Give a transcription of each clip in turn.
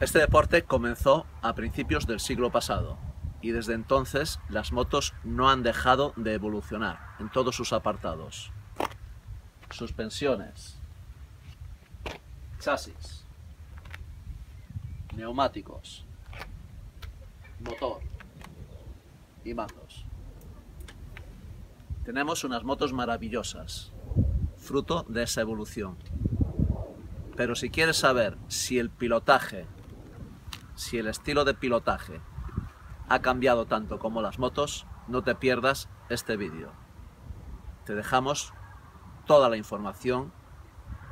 Este deporte comenzó a principios del siglo pasado y desde entonces las motos no han dejado de evolucionar en todos sus apartados. Suspensiones, chasis, neumáticos, motor y mandos. Tenemos unas motos maravillosas, fruto de esa evolución. Pero si quieres saber si el pilotaje si el estilo de pilotaje ha cambiado tanto como las motos, no te pierdas este vídeo. Te dejamos toda la información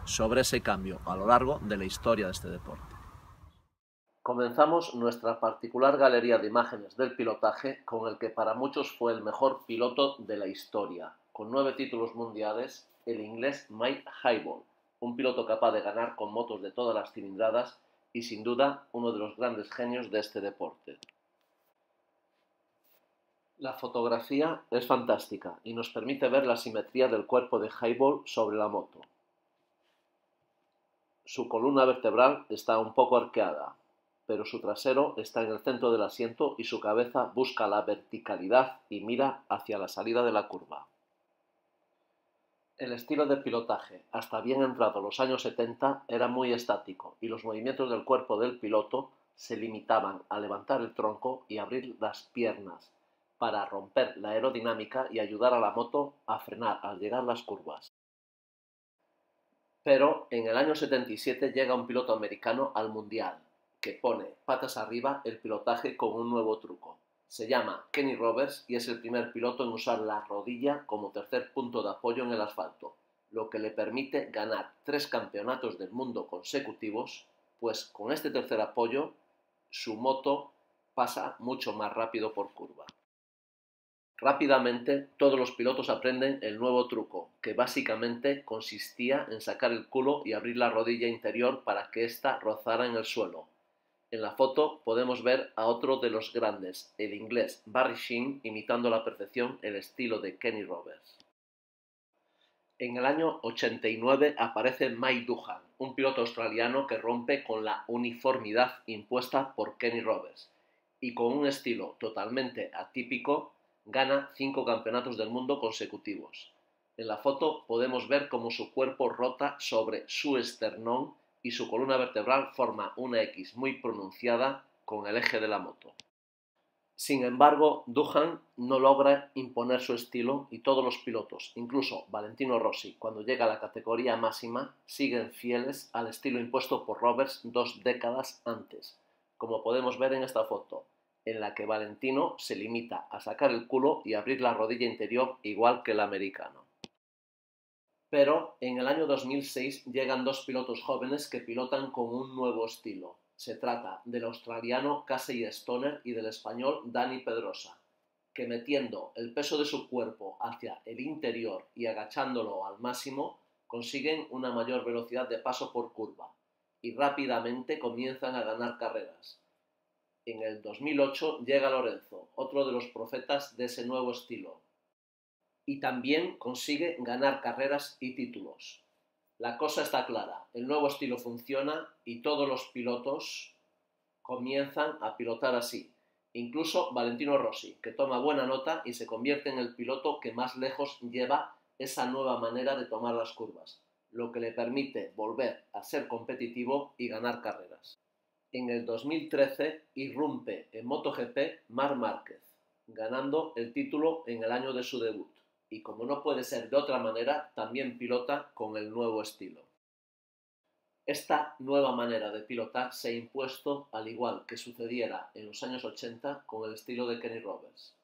sobre ese cambio a lo largo de la historia de este deporte. Comenzamos nuestra particular galería de imágenes del pilotaje con el que para muchos fue el mejor piloto de la historia. Con nueve títulos mundiales, el inglés Mike Highball, un piloto capaz de ganar con motos de todas las cilindradas y sin duda uno de los grandes genios de este deporte. La fotografía es fantástica y nos permite ver la simetría del cuerpo de Highball sobre la moto. Su columna vertebral está un poco arqueada, pero su trasero está en el centro del asiento y su cabeza busca la verticalidad y mira hacia la salida de la curva. El estilo de pilotaje, hasta bien entrado los años 70, era muy estático y los movimientos del cuerpo del piloto se limitaban a levantar el tronco y abrir las piernas para romper la aerodinámica y ayudar a la moto a frenar al llegar las curvas. Pero en el año 77 llega un piloto americano al Mundial, que pone patas arriba el pilotaje con un nuevo truco. Se llama Kenny Roberts y es el primer piloto en usar la rodilla como tercer punto de apoyo en el asfalto, lo que le permite ganar tres campeonatos del mundo consecutivos, pues con este tercer apoyo su moto pasa mucho más rápido por curva. Rápidamente todos los pilotos aprenden el nuevo truco, que básicamente consistía en sacar el culo y abrir la rodilla interior para que ésta rozara en el suelo, en la foto podemos ver a otro de los grandes, el inglés Barry Sheen, imitando a la perfección el estilo de Kenny Roberts. En el año 89 aparece Mike Duhan, un piloto australiano que rompe con la uniformidad impuesta por Kenny Roberts y con un estilo totalmente atípico gana cinco campeonatos del mundo consecutivos. En la foto podemos ver cómo su cuerpo rota sobre su esternón y su columna vertebral forma una X muy pronunciada con el eje de la moto. Sin embargo, Duhan no logra imponer su estilo y todos los pilotos, incluso Valentino Rossi, cuando llega a la categoría máxima, siguen fieles al estilo impuesto por Roberts dos décadas antes, como podemos ver en esta foto, en la que Valentino se limita a sacar el culo y abrir la rodilla interior igual que el americano. Pero en el año 2006 llegan dos pilotos jóvenes que pilotan con un nuevo estilo. Se trata del australiano Casey Stoner y del español Dani Pedrosa, que metiendo el peso de su cuerpo hacia el interior y agachándolo al máximo, consiguen una mayor velocidad de paso por curva y rápidamente comienzan a ganar carreras. En el 2008 llega Lorenzo, otro de los profetas de ese nuevo estilo, y también consigue ganar carreras y títulos. La cosa está clara, el nuevo estilo funciona y todos los pilotos comienzan a pilotar así. Incluso Valentino Rossi, que toma buena nota y se convierte en el piloto que más lejos lleva esa nueva manera de tomar las curvas, lo que le permite volver a ser competitivo y ganar carreras. En el 2013 irrumpe en MotoGP Mar Márquez, ganando el título en el año de su debut y como no puede ser de otra manera, también pilota con el nuevo estilo. Esta nueva manera de pilotar se ha impuesto al igual que sucediera en los años 80 con el estilo de Kenny Roberts.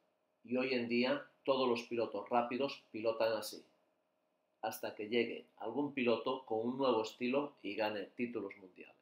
Y hoy en día todos los pilotos rápidos pilotan así, hasta que llegue algún piloto con un nuevo estilo y gane títulos mundiales.